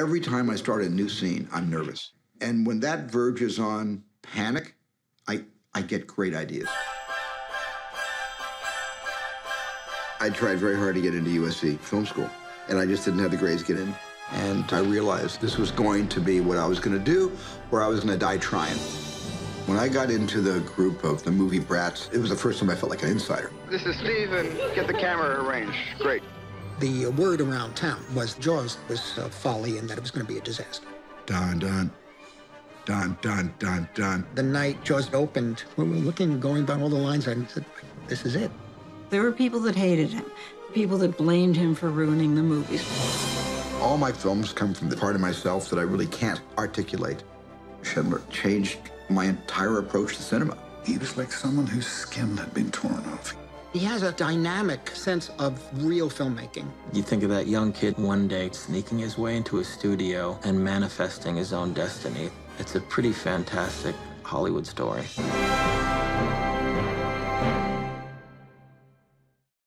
Every time I start a new scene, I'm nervous. And when that verges on panic, I, I get great ideas. I tried very hard to get into USC Film School, and I just didn't have the grades to get in. And I realized this was going to be what I was going to do, or I was going to die trying. When I got into the group of the movie brats, it was the first time I felt like an insider. This is Steve, and get the camera arranged. Great. The word around town was Jaws was a folly and that it was going to be a disaster. Dun, dun, dun, dun, dun, dun. The night Jaws opened, we were looking, going down all the lines, and said, this is it. There were people that hated him, people that blamed him for ruining the movies. All my films come from the part of myself that I really can't articulate. Schindler changed my entire approach to cinema. He was like someone whose skin had been torn off. He has a dynamic sense of real filmmaking. You think of that young kid one day sneaking his way into a studio and manifesting his own destiny. It's a pretty fantastic Hollywood story.